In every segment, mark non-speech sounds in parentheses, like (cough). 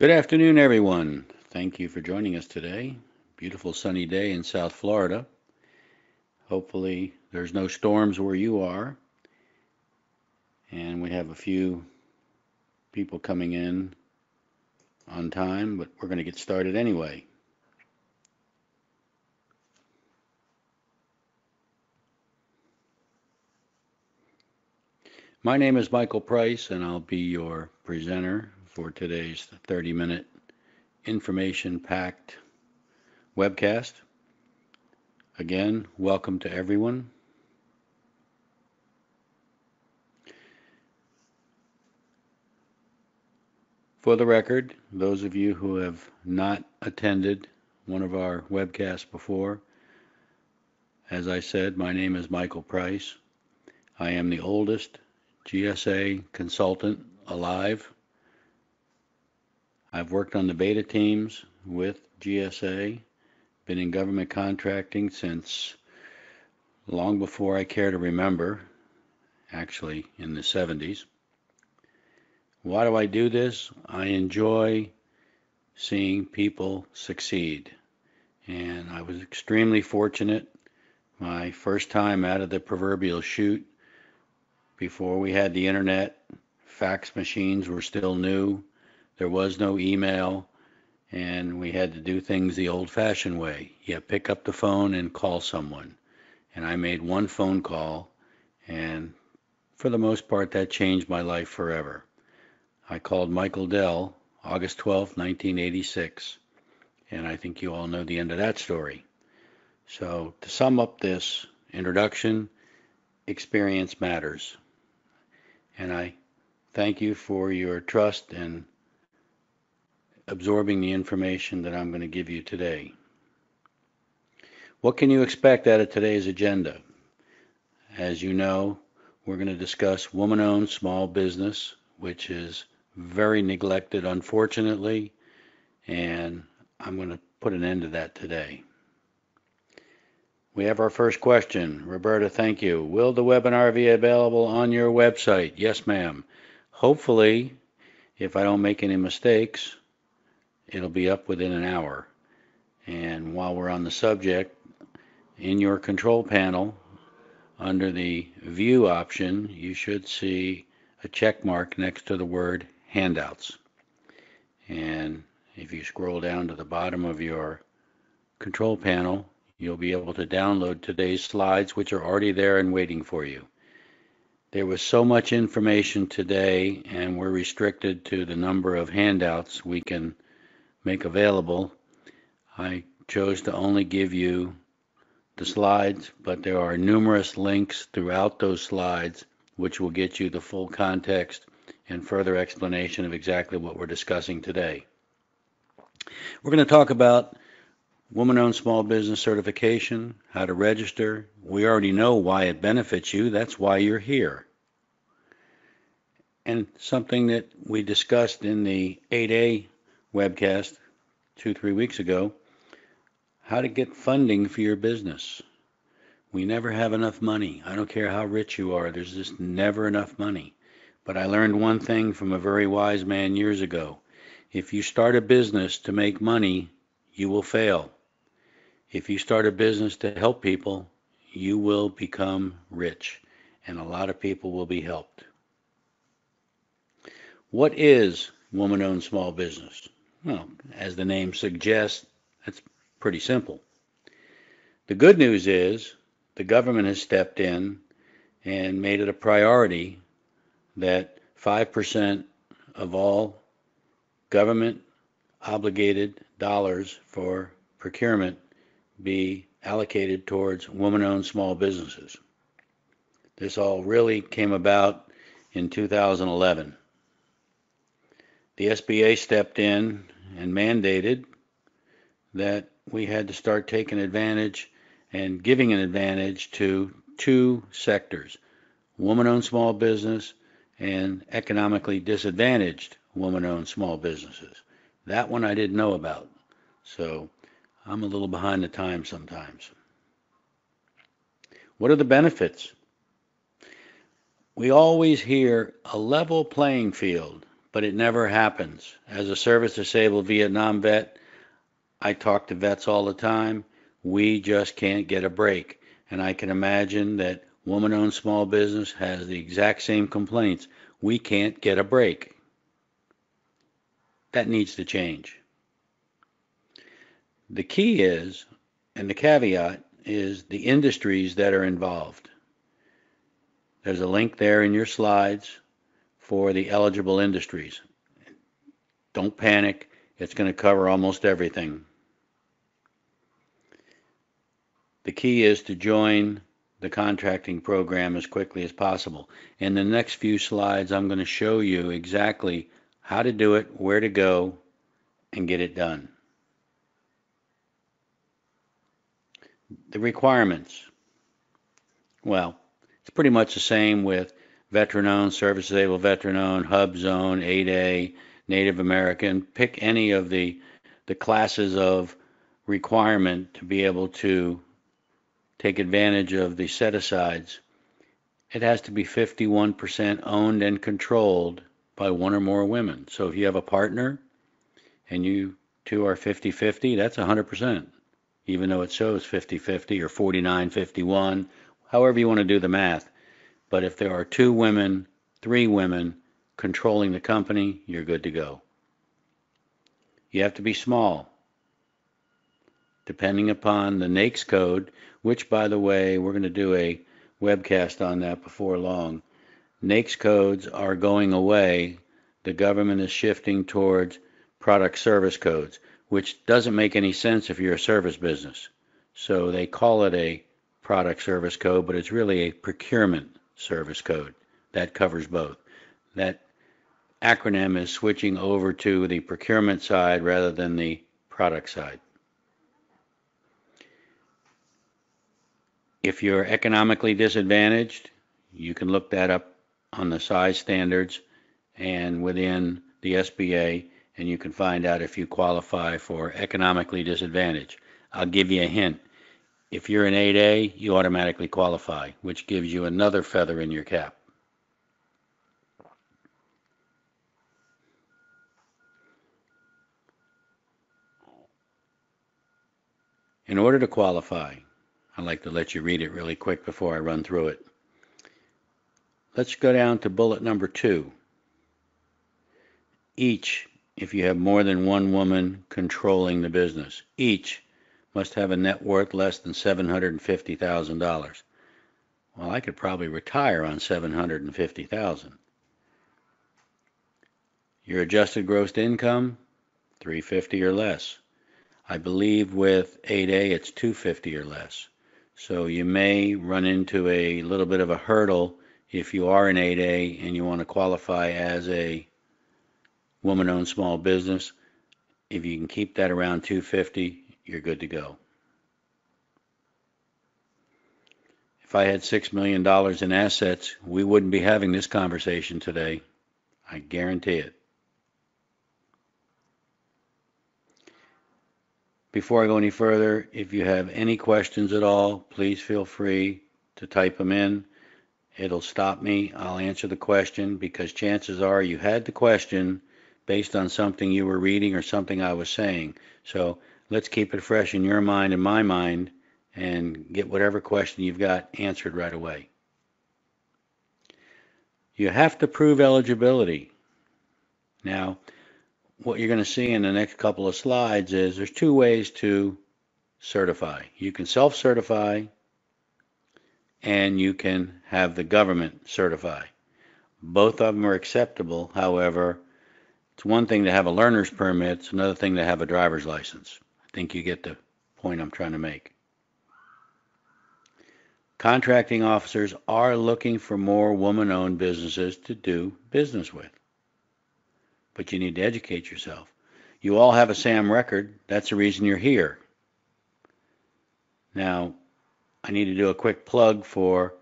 Good afternoon, everyone. Thank you for joining us today. Beautiful sunny day in South Florida. Hopefully, there's no storms where you are. And we have a few people coming in on time, but we're going to get started anyway. My name is Michael Price, and I'll be your presenter for today's 30 minute information packed webcast. Again, welcome to everyone. For the record, those of you who have not attended one of our webcasts before, as I said, my name is Michael Price. I am the oldest GSA consultant alive. I've worked on the beta teams with GSA, been in government contracting since long before I care to remember, actually in the 70s. Why do I do this? I enjoy seeing people succeed. And I was extremely fortunate my first time out of the proverbial chute before we had the internet, fax machines were still new, there was no email, and we had to do things the old fashioned way. You pick up the phone and call someone. And I made one phone call, and for the most part, that changed my life forever. I called Michael Dell August 12, 1986, and I think you all know the end of that story. So, to sum up this introduction, experience matters and I thank you for your trust and absorbing the information that I'm going to give you today. What can you expect out of today's agenda? As you know, we're going to discuss woman owned small business, which is very neglected, unfortunately, and I'm going to put an end to that today. We have our first question. Roberta, thank you. Will the webinar be available on your website? Yes, ma'am. Hopefully, if I don't make any mistakes, it'll be up within an hour. And while we're on the subject, in your control panel, under the view option, you should see a check mark next to the word handouts. And if you scroll down to the bottom of your control panel, You'll be able to download today's slides, which are already there and waiting for you. There was so much information today, and we're restricted to the number of handouts we can make available. I chose to only give you the slides, but there are numerous links throughout those slides which will get you the full context and further explanation of exactly what we're discussing today. We're going to talk about Woman owned small business certification, how to register. We already know why it benefits you. That's why you're here. And something that we discussed in the 8A webcast two, three weeks ago how to get funding for your business. We never have enough money. I don't care how rich you are, there's just never enough money. But I learned one thing from a very wise man years ago. If you start a business to make money, you will fail. If you start a business to help people, you will become rich, and a lot of people will be helped. What is woman owned small business? Well, as the name suggests, that's pretty simple. The good news is the government has stepped in and made it a priority that 5% of all government obligated dollars for procurement be allocated towards woman owned small businesses. This all really came about in 2011. The SBA stepped in and mandated that we had to start taking advantage and giving an advantage to two sectors woman owned small business and economically disadvantaged woman owned small businesses. That one I didn't know about. So I'm a little behind the times sometimes. What are the benefits? We always hear a level playing field, but it never happens. As a service disabled Vietnam vet, I talk to vets all the time. We just can't get a break. And I can imagine that woman owned small business has the exact same complaints. We can't get a break. That needs to change. The key is, and the caveat is the industries that are involved. There's a link there in your slides for the eligible industries. Don't panic, it's going to cover almost everything. The key is to join the contracting program as quickly as possible. In the next few slides, I'm going to show you exactly how to do it, where to go, and get it done. The requirements. Well, it's pretty much the same with veteran-owned, service-disabled veteran-owned, hub zone, 8A, Native American. Pick any of the, the classes of requirement to be able to take advantage of the set-asides. It has to be 51% owned and controlled by one or more women. So if you have a partner and you two are 50-50, that's 100%, even though it shows 50-50 or 49-51, however you want to do the math. But if there are two women, three women controlling the company, you're good to go. You have to be small. Depending upon the NAICS code, which by the way, we're going to do a webcast on that before long. NAICS codes are going away. The government is shifting towards product service codes, which doesn't make any sense if you're a service business. So they call it a product service code, but it's really a procurement service code. That covers both. That acronym is switching over to the procurement side rather than the product side. If you're economically disadvantaged, you can look that up on the size standards and within the SBA, and you can find out if you qualify for economically disadvantaged. I'll give you a hint. If you're an 8A, you automatically qualify, which gives you another feather in your cap. In order to qualify, I'd like to let you read it really quick before I run through it. Let's go down to bullet number two. Each, if you have more than one woman controlling the business, each must have a net worth less than $750,000. Well, I could probably retire on 750,000. Your adjusted gross income 350 or less. I believe with 8A it's 250 or less. So you may run into a little bit of a hurdle if you are an 8A and you want to qualify as a woman-owned small business. If you can keep that around 250, you're good to go. If I had $6 million in assets, we wouldn't be having this conversation today. I guarantee it. Before I go any further, if you have any questions at all, please feel free to type them in. It'll stop me. I'll answer the question because chances are you had the question based on something you were reading or something I was saying. So let's keep it fresh in your mind and my mind and get whatever question you've got answered right away. You have to prove eligibility. Now, what you're going to see in the next couple of slides is there's two ways to certify. You can self-certify and you can have the government certify. Both of them are acceptable. However, it's one thing to have a learner's permit, it's another thing to have a driver's license. I think you get the point I'm trying to make. Contracting officers are looking for more woman-owned businesses to do business with. But you need to educate yourself. You all have a SAM record. That's the reason you're here. Now, I need to do a quick plug for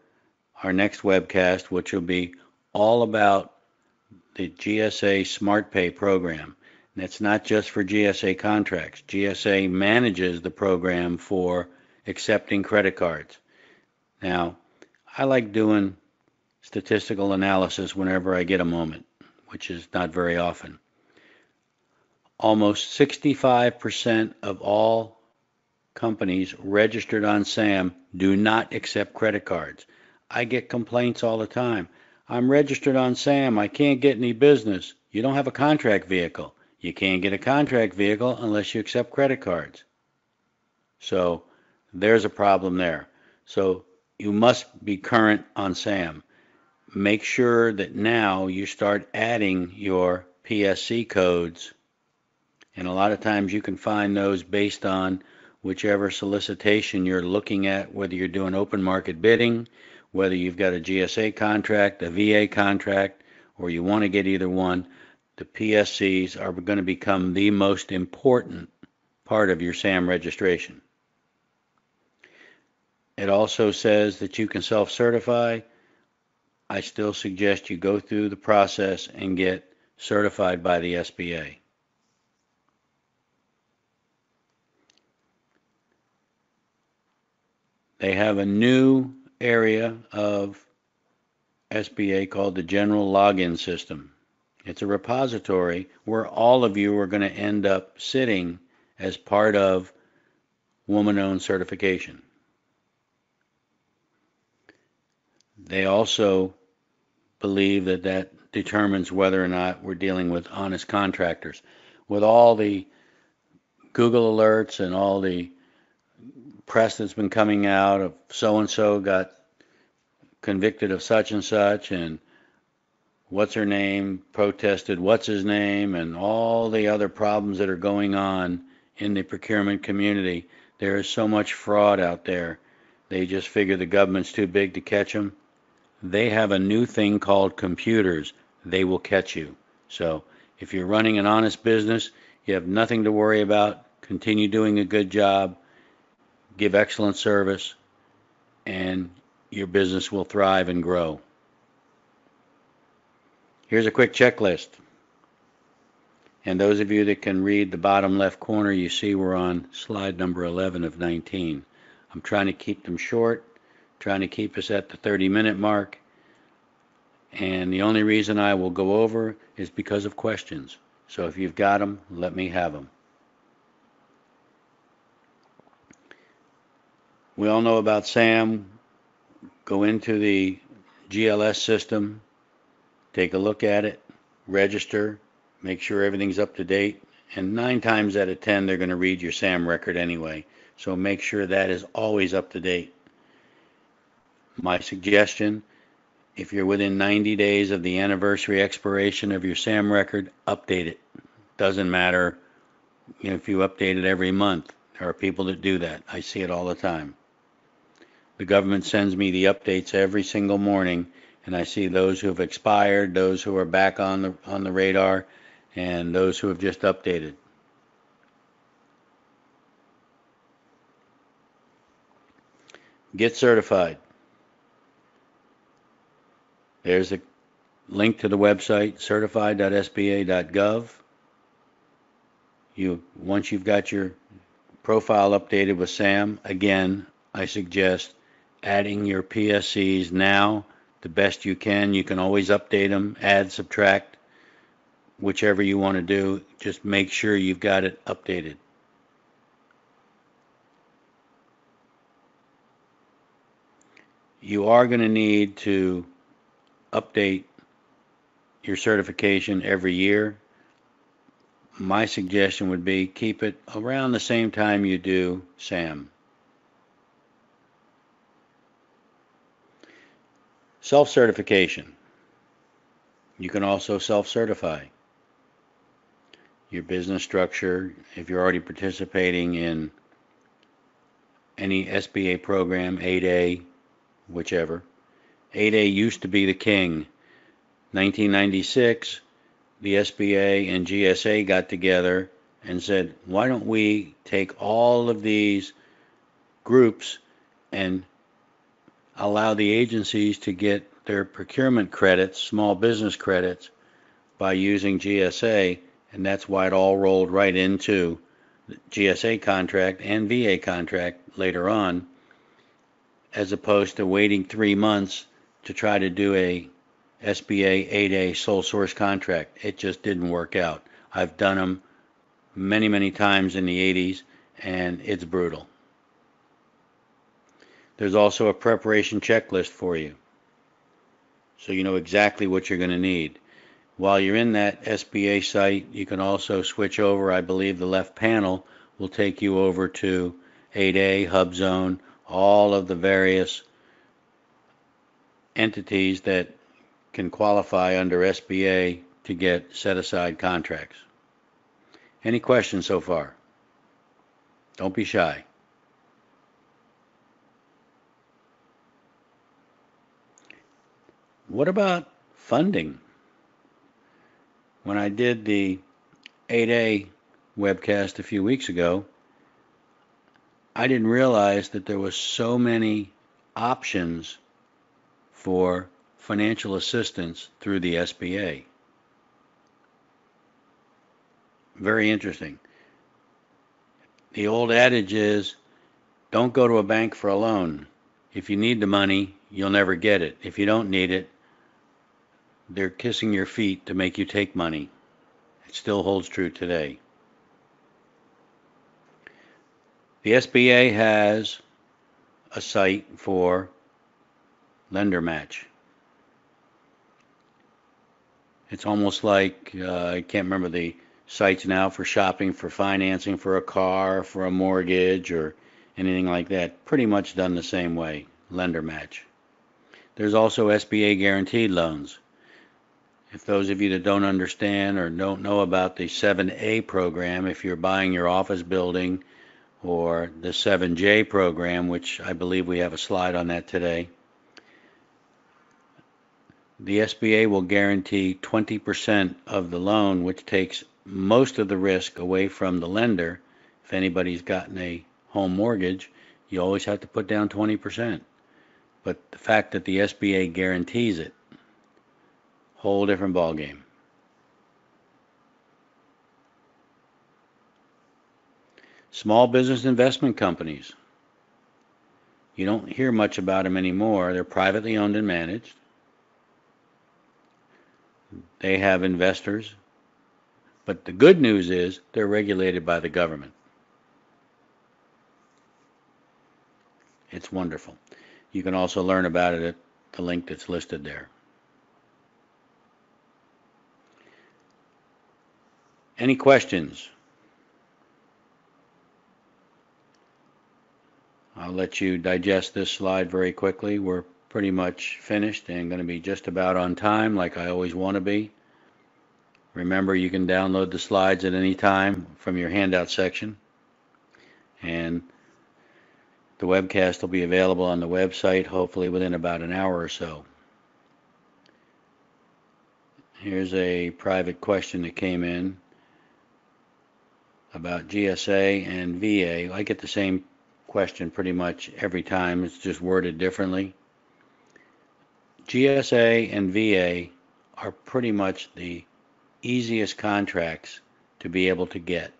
our next webcast, which will be all about the GSA SmartPay program. It's not just for GSA contracts. GSA manages the program for accepting credit cards. Now, I like doing statistical analysis whenever I get a moment. which is not very often. Almost 65% of all companies registered on SAM do not accept credit cards. I get complaints all the time. I'm registered on SAM. I can't get any business. You don't have a contract vehicle. You can't get a contract vehicle unless you accept credit cards. So there's a problem there. So you must be current on SAM. Make sure that now you start adding your PSC codes. And a lot of times you can find those based on whichever solicitation you're looking at, whether you're doing open market bidding, whether you've got a GSA contract, a VA contract, or you want to get either one, the PSCs are going to become the most important part of your SAM registration. It also says that you can self certify. I still suggest you go through the process and get certified by the SBA. They have a new area of SBA called the General Login System. It's a repository where all of you are going to end up sitting as part of woman owned certification. They also believe that that determines whether or not we're dealing with honest contractors. With all the Google alerts and all the press that's been coming out of so and so got convicted of such and such and what's her name protested what's his name and all the other problems that are going on in the procurement community there is so much fraud out there they just figure the government's too big to catch them they have a new thing called computers. They will catch you. So if you're running an honest business, you have nothing to worry about. Continue doing a good job, give excellent service, and your business will thrive and grow. Here's a quick checklist. And those of you that can read the bottom left corner, you see we're on slide number 11 of 19. I'm trying to keep them short trying to keep us at the 30 minute mark. And the only reason I will go over is because of questions. So if you've got them, let me have them. We all know about SAM. Go into the GLS system, take a look at it, register, make sure everything's up to date. And nine times out of ten, they're going to read your SAM record anyway. So make sure that is always up to date. My suggestion, if you're within 90 days of the anniversary expiration of your SAM record, update it. Doesn't matter if you update it every month. There are people that do that. I see it all the time. The government sends me the updates every single morning, and I see those who have expired, those who are back on the on the radar, and those who have just updated. Get certified. There's a link to the website certified.sba.gov. You once you've got your profile updated with SAM, again, I suggest adding your PSCs now the best you can. You can always update them, add, subtract, whichever you want to do. Just make sure you've got it updated. You are going to need to update your certification every year. My suggestion would be keep it around the same time you do SAM. Self-certification. You can also self-certify your business structure if you're already participating in any SBA program, 8A, whichever. 8A used to be the king. 1996, the SBA and GSA got together and said, why don't we take all of these groups and allow the agencies to get their procurement credits, small business credits, by using GSA, and that's why it all rolled right into the GSA contract and VA contract later on, as opposed to waiting three months to try to do a SBA 8A sole source contract. It just didn't work out. I've done them many, many times in the 80s, and it's brutal. There's also a preparation checklist for you, so you know exactly what you're going to need. While you're in that SBA site, you can also switch over. I believe the left panel will take you over to 8A, HubZone, all of the various entities that can qualify under SBA to get set aside contracts. Any questions so far? Don't be shy. What about funding? When I did the 8A webcast a few weeks ago, I didn't realize that there was so many options for financial assistance through the SBA. Very interesting. The old adage is don't go to a bank for a loan. If you need the money, you'll never get it. If you don't need it, they're kissing your feet to make you take money. It still holds true today. The SBA has a site for lender match. It's almost like uh, I can't remember the sites now for shopping for financing for a car, for a mortgage, or anything like that. Pretty much done the same way, lender match. There's also SBA guaranteed loans. If those of you that don't understand or don't know about the 7A program, if you're buying your office building, or the 7J program, which I believe we have a slide on that today, the SBA will guarantee 20% of the loan, which takes most of the risk away from the lender. If anybody's gotten a home mortgage, you always have to put down 20%. But the fact that the SBA guarantees it Whole different ball game. Small business investment companies. You don't hear much about them anymore. They're privately owned and managed. They have investors. But the good news is they're regulated by the government. It's wonderful. You can also learn about it at the link that's listed there. Any questions? I'll let you digest this slide very quickly. We're pretty much finished and going to be just about on time like I always want to be. Remember you can download the slides at any time from your handout section and the webcast will be available on the website hopefully within about an hour or so. Here's a private question that came in about GSA and VA. I get the same question pretty much every time. It's just worded differently. GSA and VA are pretty much the easiest contracts to be able to get.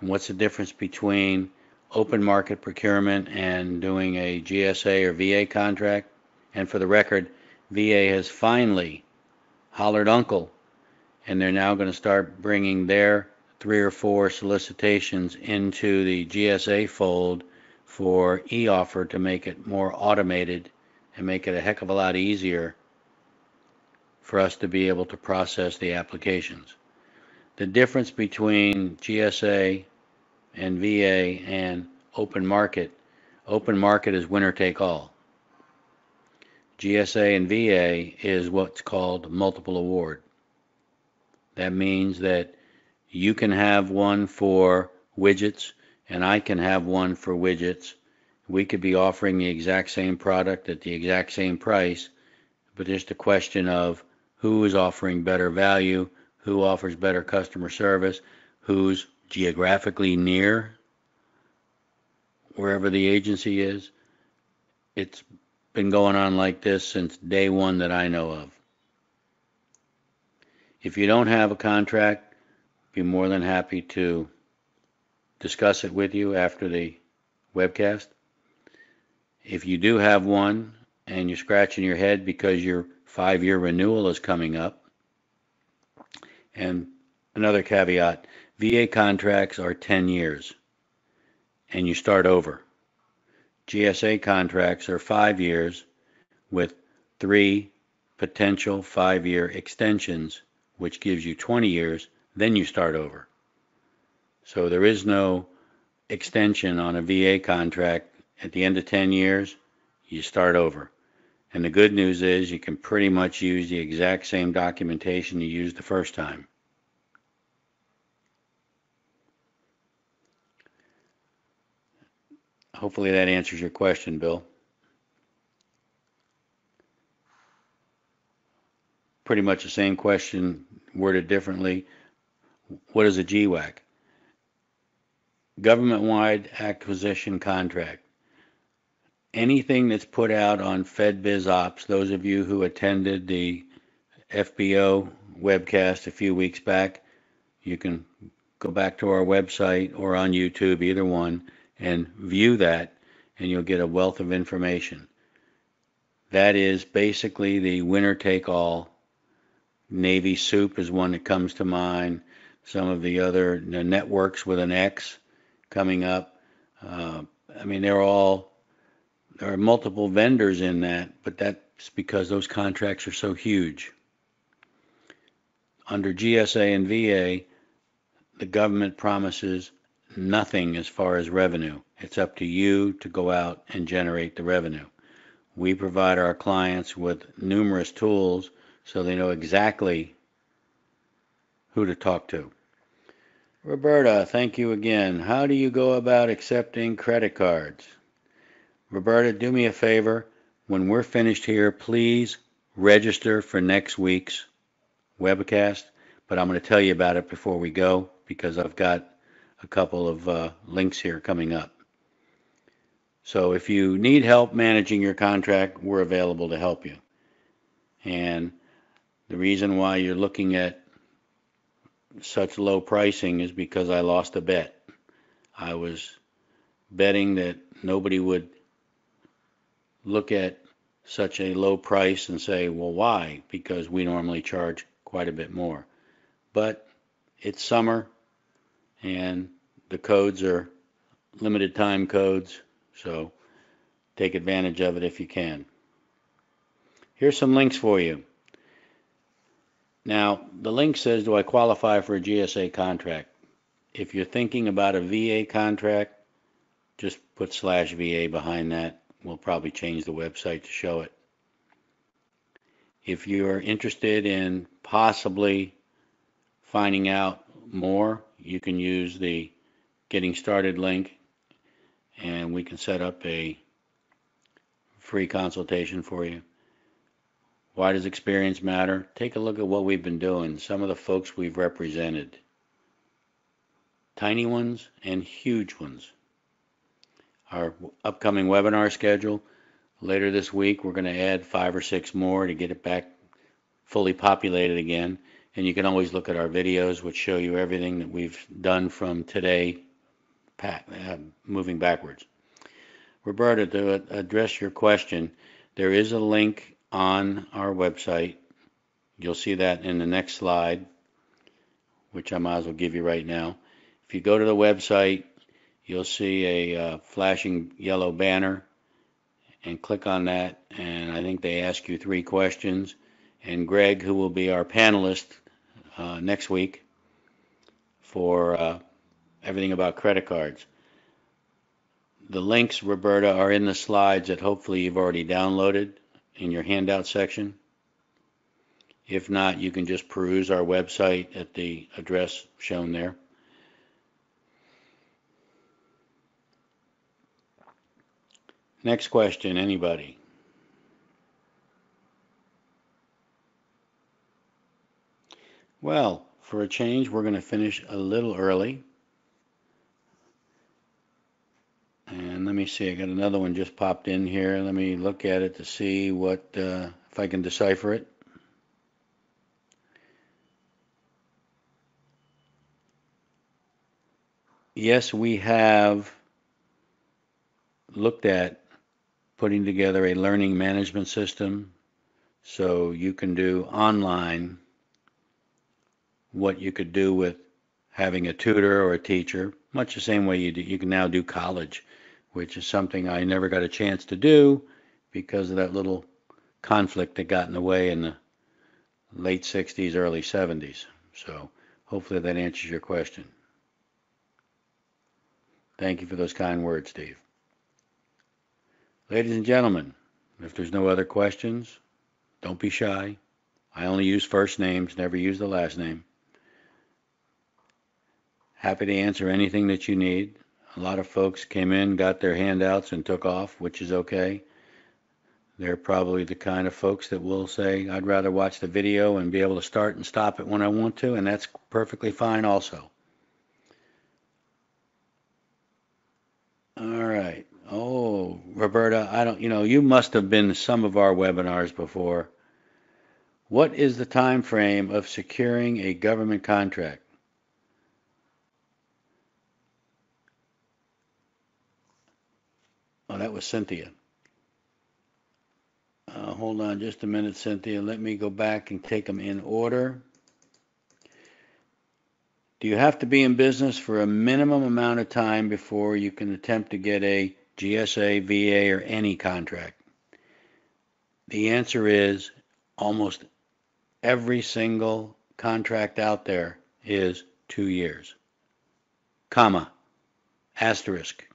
And what's the difference between open market procurement and doing a GSA or VA contract? And for the record, VA has finally hollered uncle, and they're now going to start bringing their three or four solicitations into the GSA fold for e-offer to make it more automated and make it a heck of a lot easier for us to be able to process the applications. The difference between GSA and VA and open market, open market is winner take all. GSA and VA is what's called multiple award. That means that you can have one for widgets and I can have one for widgets. We could be offering the exact same product at the exact same price, but just a question of who is offering better value, who offers better customer service, who's geographically near wherever the agency is. It's been going on like this since day one that I know of. If you don't have a contract, be more than happy to discuss it with you after the webcast. If you do have one and you're scratching your head because your five year renewal is coming up. And another caveat VA contracts are 10 years and you start over. GSA contracts are five years with three potential five year extensions, which gives you 20 years, then you start over. So there is no extension on a VA contract. At the end of 10 years, you start over. And the good news is you can pretty much use the exact same documentation you used the first time. Hopefully that answers your question, Bill. Pretty much the same question, worded differently. What is a GWAC? Government-wide acquisition contract anything that's put out on FedBizOpps, those of you who attended the FBO webcast a few weeks back, you can go back to our website or on YouTube, either one, and view that, and you'll get a wealth of information. That is basically the winner take all. Navy Soup is one that comes to mind. Some of the other the networks with an X coming up. Uh, I mean, they're all there are multiple vendors in that, but that's because those contracts are so huge. Under GSA and VA, the government promises nothing as far as revenue. It's up to you to go out and generate the revenue. We provide our clients with numerous tools so they know exactly who to talk to. Roberta, thank you again. How do you go about accepting credit cards? Roberta, do me a favor. When we're finished here, please register for next week's webcast. But I'm going to tell you about it before we go because I've got a couple of uh, links here coming up. So if you need help managing your contract, we're available to help you. And the reason why you're looking at such low pricing is because I lost a bet. I was betting that nobody would look at such a low price and say, well, why? Because we normally charge quite a bit more. But it's summer and the codes are limited time codes, so take advantage of it if you can. Here's some links for you. Now, the link says, do I qualify for a GSA contract? If you're thinking about a VA contract, just put slash VA behind that We'll probably change the website to show it. If you're interested in possibly finding out more, you can use the Getting Started link and we can set up a free consultation for you. Why does experience matter? Take a look at what we've been doing, some of the folks we've represented. Tiny ones and huge ones our upcoming webinar schedule. Later this week, we're going to add five or six more to get it back fully populated again. And you can always look at our videos, which show you everything that we've done from today, uh, moving backwards. Roberta, to address your question, there is a link on our website. You'll see that in the next slide, which I might as well give you right now. If you go to the website, you'll see a uh, flashing yellow banner and click on that and I think they ask you three questions and Greg who will be our panelist uh, next week for uh, everything about credit cards. The links, Roberta, are in the slides that hopefully you've already downloaded in your handout section. If not, you can just peruse our website at the address shown there. Next question, anybody? Well, for a change, we're going to finish a little early. And let me see, I got another one just popped in here. Let me look at it to see what, uh, if I can decipher it. Yes, we have looked at putting together a learning management system so you can do online what you could do with having a tutor or a teacher, much the same way you, do, you can now do college, which is something I never got a chance to do because of that little conflict that got in the way in the late 60s, early 70s. So hopefully that answers your question. Thank you for those kind words, Steve. Ladies and gentlemen, if there's no other questions, don't be shy. I only use first names, never use the last name. Happy to answer anything that you need. A lot of folks came in, got their handouts, and took off, which is okay. They're probably the kind of folks that will say, I'd rather watch the video and be able to start and stop it when I want to, and that's perfectly fine also. All right. Oh, Roberta, I don't, you know, you must have been some of our webinars before. What is the time frame of securing a government contract? Oh, that was Cynthia. Uh, hold on just a minute, Cynthia. Let me go back and take them in order. Do you have to be in business for a minimum amount of time before you can attempt to get a GSA, VA, or any contract? The answer is almost every single contract out there is two years, comma, asterisk.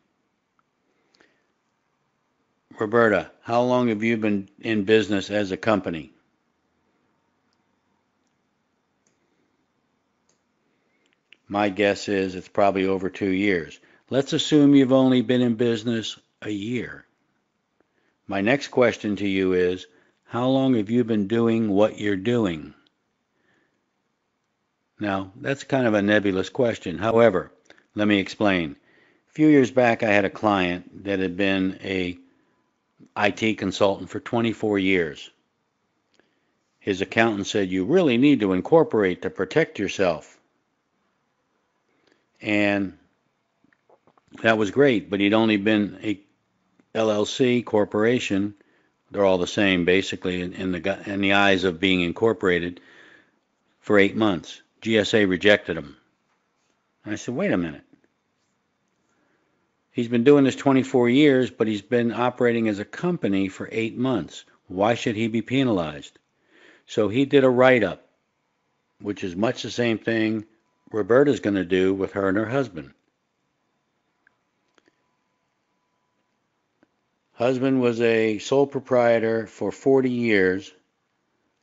Roberta, how long have you been in business as a company? My guess is it's probably over two years. Let's assume you've only been in business a year. My next question to you is, how long have you been doing what you're doing? Now, that's kind of a nebulous question. However, let me explain. A few years back, I had a client that had been a IT consultant for 24 years. His accountant said, You really need to incorporate to protect yourself. And that was great, but he'd only been a LLC corporation. They're all the same, basically, in, in the in the eyes of being incorporated for eight months. GSA rejected him. And I said, wait a minute. He's been doing this 24 years, but he's been operating as a company for eight months. Why should he be penalized? So he did a write up, which is much the same thing Roberta's going to do with her and her husband. Husband was a sole proprietor for 40 years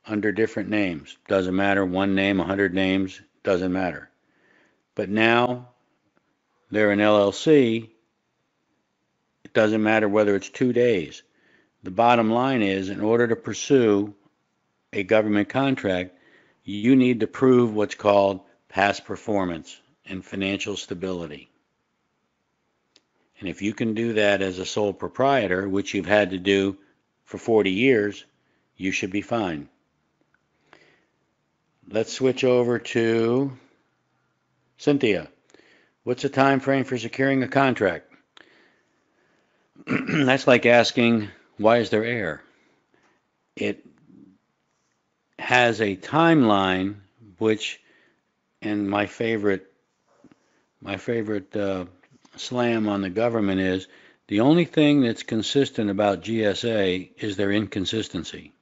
under different names. Doesn't matter, one name, 100 names, doesn't matter. But now they're an LLC it doesn't matter whether it's two days. The bottom line is, in order to pursue a government contract, you need to prove what's called past performance and financial stability. And if you can do that as a sole proprietor, which you've had to do for 40 years, you should be fine. Let's switch over to Cynthia. What's the time frame for securing a contract? (clears throat) that's like asking, why is there air? It has a timeline, which, and my favorite, my favorite uh, slam on the government is the only thing that's consistent about GSA is their inconsistency.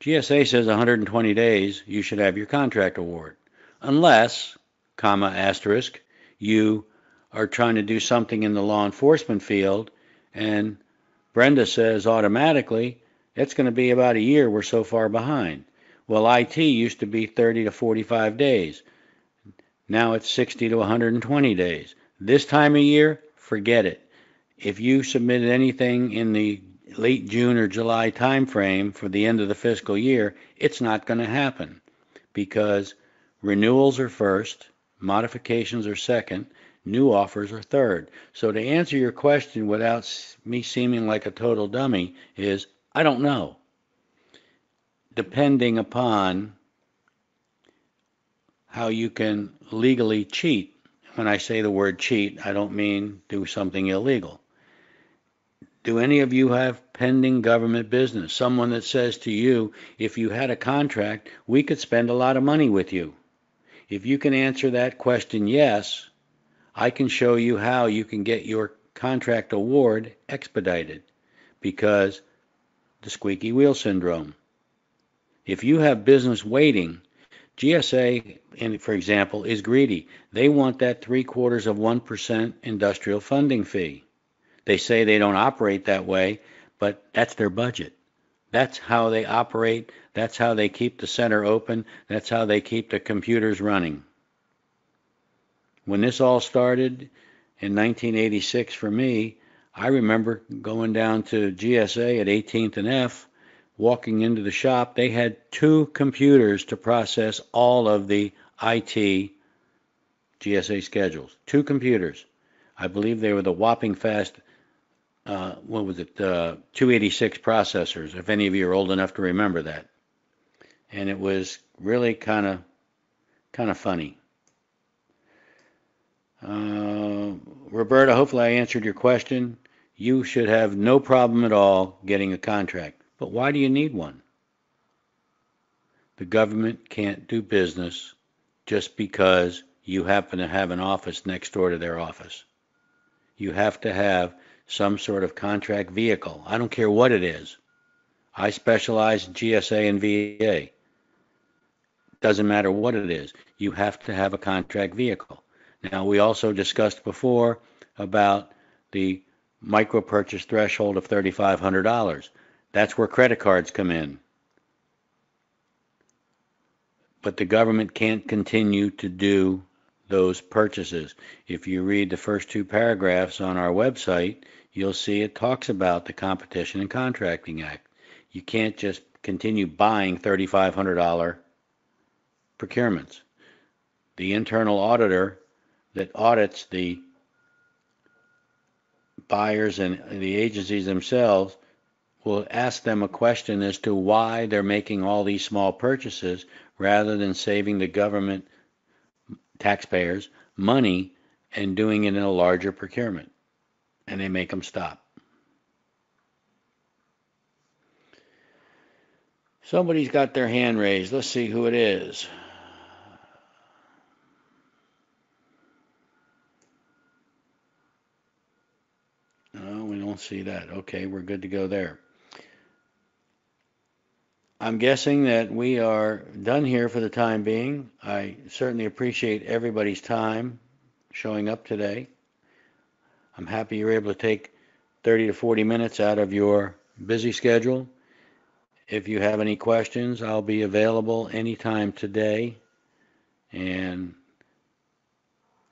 GSA says 120 days you should have your contract award, unless, comma asterisk, you are trying to do something in the law enforcement field and Brenda says automatically, it's going to be about a year. We're so far behind. Well, IT used to be 30 to 45 days. Now it's 60 to 120 days. This time of year, forget it. If you submitted anything in the late June or July timeframe for the end of the fiscal year, it's not going to happen because renewals are first, modifications are second, New offers are third. So to answer your question without me seeming like a total dummy is I don't know. Depending upon how you can legally cheat. When I say the word cheat, I don't mean do something illegal. Do any of you have pending government business? Someone that says to you, if you had a contract, we could spend a lot of money with you. If you can answer that question yes, I can show you how you can get your contract award expedited because the squeaky wheel syndrome. If you have business waiting, GSA, for example, is greedy. They want that three quarters of 1% industrial funding fee. They say they don't operate that way, but that's their budget. That's how they operate. That's how they keep the center open. That's how they keep the computers running. When this all started in 1986 for me, I remember going down to GSA at 18th and F walking into the shop, they had two computers to process all of the IT GSA schedules. Two computers. I believe they were the whopping fast, uh, what was it, uh, 286 processors, if any of you are old enough to remember that. And it was really kind of kind of funny. Uh, Roberta, hopefully I answered your question. You should have no problem at all getting a contract. But why do you need one? The government can't do business just because you happen to have an office next door to their office. You have to have some sort of contract vehicle. I don't care what it is. I specialize in GSA and VA. Doesn't matter what it is. You have to have a contract vehicle. Now, we also discussed before about the micro purchase threshold of $3,500. That's where credit cards come in. But the government can't continue to do those purchases. If you read the first two paragraphs on our website, you'll see it talks about the Competition and Contracting Act. You can't just continue buying $3,500 procurements. The internal auditor that audits the buyers and the agencies themselves will ask them a question as to why they're making all these small purchases rather than saving the government taxpayers money and doing it in a larger procurement. And they make them stop. Somebody's got their hand raised. Let's see who it is. No, we don't see that. Okay, we're good to go there. I'm guessing that we are done here for the time being. I certainly appreciate everybody's time showing up today. I'm happy you're able to take 30 to 40 minutes out of your busy schedule. If you have any questions, I'll be available anytime today. And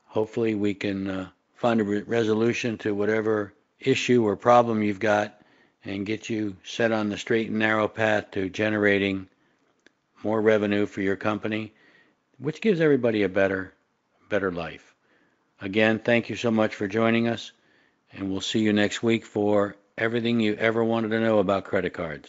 hopefully we can uh, find a re- resolution to whatever issue or problem you've got and get you set on the straight and narrow path to generating more revenue for your company, which gives everybody a better better life. Again, thank you so much for joining us, and we'll see you next week for everything you ever wanted to know about credit cards.